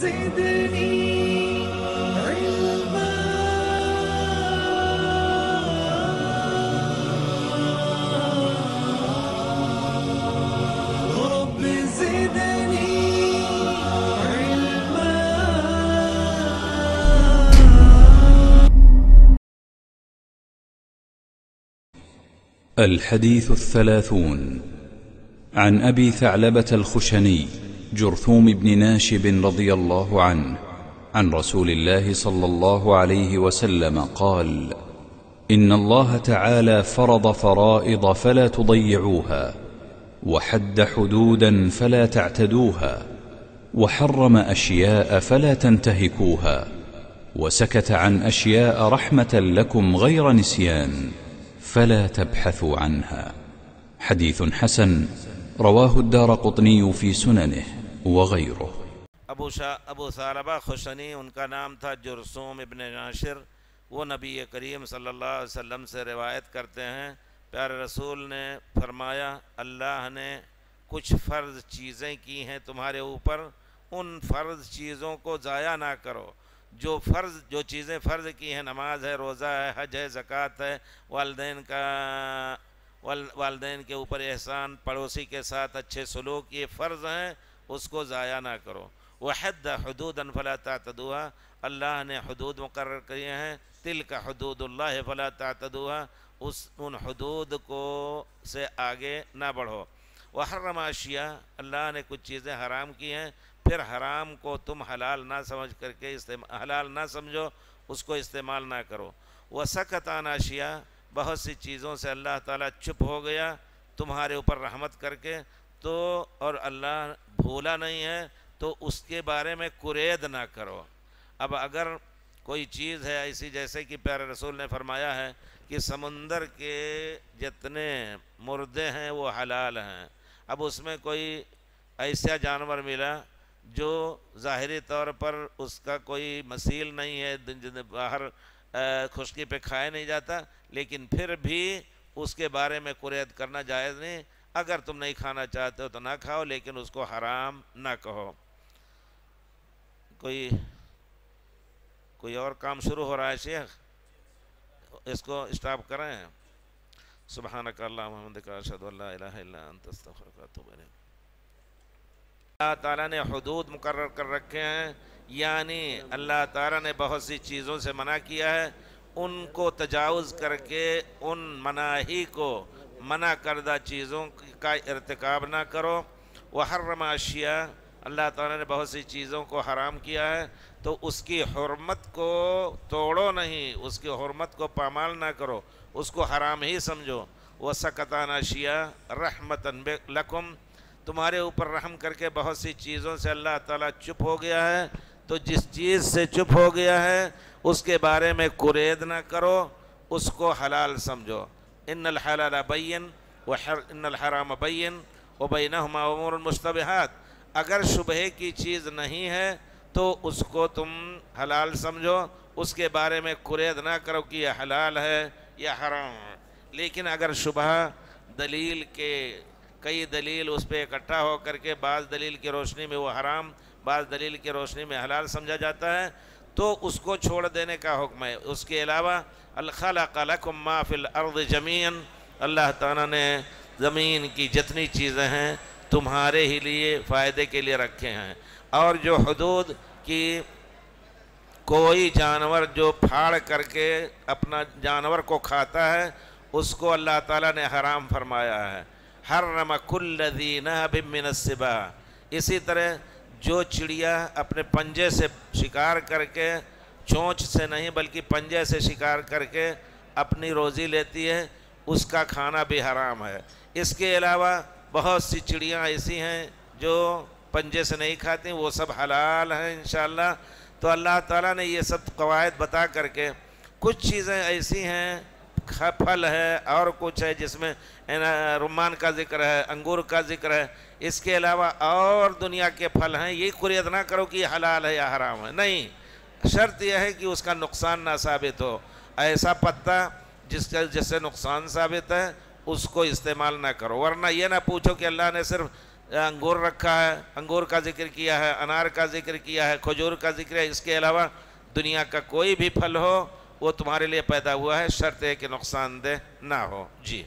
زدني علما. رب زدني علما. الحديث الثلاثون عن أبي ثعلبة الخشني جرثوم بن ناشب رضي الله عنه عن رسول الله صلى الله عليه وسلم قال إن الله تعالى فرض فرائض فلا تضيعوها وحد حدودا فلا تعتدوها وحرم أشياء فلا تنتهكوها وسكت عن أشياء رحمة لكم غير نسيان فلا تبحثوا عنها. حديث حسن رواه الدار قطني في سننه. وغيره ابو شاہ ابو ثعلبہ خوشنی، ان کا نام تھا جرسوم ابن ناشر۔ وہ نبی کریم صلی اللہ علیہ وسلم سے روایت کرتے ہیں۔ پیارے رسول نے فرمایا، اللہ نے کچھ فرض چیزیں کی ہیں تمہارے اوپر۔ ان فرض چیزوں کو ضائع نہ کرو۔ جو فرض، جو چیزیں فرض کی ہیں، نماز ہے، روزہ ہے، حج ہے، زکوٰۃ ہے، والدین کا والدین کے اوپر احسان، پڑوسی کے ساتھ اچھے سلوک، یہ فرض ہیں۔ اس کو ضائع نہ کرو۔ وحد حدود فلا تعتدوها۔ اللہ نے حدود مقرر کیے ہیں۔ تل کا حدود اللہ فلا تعتدوها۔ اس ان حدود کو سے آگے نہ بڑھو۔ وحرم اشیاء اللہ نے کچھ چیزیں حرام کی ہیں۔ پھر حرام کو تم حلال نہ سمجھ کر کے حلال نہ سمجھو۔ اس کو استعمال نہ کرو۔ وہ سخت اشیاء بہت سی چیزوں سے اللہ تعالیٰ چپ ہو گیا۔ تمہارے اوپر رحمت کر کے تو اور اللہ بھولا نہیں ہے تو اس کے بارے میں کرید نہ کرو۔ اب اگر کوئی چیز ہے ایسی جیسے کہ پیارے رسول نے فرمایا ہے کہ سمندر کے جتنے مردے ہیں وہ حلال ہیں۔ اب اس میں کوئی ایسا جانور ملا جو ظاہری طور پر اس کا کوئی مسیل نہیں ہے باہر خشکی پہ کھایا نہیں جاتا، لیکن پھر بھی اس کے بارے میں قریت کرنا جائز نہیں۔ اگر تم نہیں کھانا چاہتے ہو تو نہ کھاؤ، لیکن اس کو حرام نہ کہو۔ کوئی کوئی اور کام شروع ہو رہا ہے شیخ؟ اس کو اسٹاپ کریں۔ سبحانک اللہ محمد کا اللہ الہ الا انت، استغفرک اتوب الیک۔ اللہ تعالیٰ نے حدود مقرر کر رکھے ہیں یعنی اللہ تعالیٰ نے بہت سی چیزوں سے منع کیا ہے۔ ان کو تجاوز کر کے، ان مناہی کو منع کردہ چیزوں کا ارتکاب نہ کرو۔ وہ حرم اشیاء اللہ تعالیٰ نے بہت سی چیزوں کو حرام کیا ہے۔ تو اس کی حرمت کو توڑو نہیں، اس کی حرمت کو پامال نہ کرو، اس کو حرام ہی سمجھو۔ وہ سکتان اشیاء رحمتاً لکم تمہارے اوپر رحم کر کے بہت سی چیزوں سے اللہ تعالیٰ چپ ہو گیا ہے۔ تو جس چیز سے چپ ہو گیا ہے، اس کے بارے میں قرید نہ کرو، اس کو حلال سمجھو۔ ان الحلال بین و ان الحرام بین و بینہما امور المشتبہات اگر شبہ کی چیز نہیں ہے تو اس کو تم حلال سمجھو۔ اس کے بارے میں قرید نہ کرو کہ یہ حلال ہے یا حرام ہے۔ لیکن اگر شبہ دلیل کے کئی دلیل اس پہ اکٹھا ہو کر کے بعض دلیل کی روشنی میں وہ حرام، بعض دلیل کی روشنی میں حلال سمجھا جاتا ہے۔ تو اس کو چھوڑ دینے کا حکم ہے۔ اس کے علاوہ الخلق لکم ما فی الارض جمین اللہ تعالیٰ نے زمین کی جتنی چیزیں ہیں تمہارے ہی لیے فائدے کے لیے رکھے ہیں۔ اور جو حدود کی کوئی جانور جو پھاڑ کر کے اپنا جانور کو کھاتا ہے، اس کو اللہ تعالیٰ نے حرام فرمایا ہے۔ حرم کل ذی نہب من السبا اسی طرح جو چڑیا اپنے پنجے سے شکار کر کے چونچ سے نہیں بلکہ پنجے سے شکار کر کے اپنی روزی لیتی ہے، اس کا کھانا بھی حرام ہے۔ اس کے علاوہ بہت سی چڑیاں ایسی ہیں جو پنجے سے نہیں کھاتی، وہ سب حلال ہیں انشاءاللہ۔ تو اللہ تعالیٰ نے یہ سب قواعد بتا کر کے کچھ چیزیں ایسی ہیں پھل ہے اور کچھ ہے جس میں رمان کا ذکر ہے، انگور کا ذکر ہے۔ اس کے علاوہ اور دنیا کے پھل ہیں۔ یہ قریت نہ کرو کہ یہ حلال ہے یا حرام ہے۔ نہیں، شرط یہ ہے کہ اس کا نقصان نہ ثابت ہو۔ ایسا پتا جس کا جس سے نقصان ثابت ہے، اس کو استعمال نہ کرو۔ ورنہ یہ نہ پوچھو کہ اللہ نے صرف انگور رکھا ہے، انگور کا ذکر کیا ہے، انار کا ذکر کیا ہے، کھجور کا ذکر ہے۔ اس کے علاوہ دنیا کا کوئی بھی پھل ہو وہ تمہارے لیے پیدا ہوا ہے شرط ہے کہ نقصان دہ نہ ہو۔ جی۔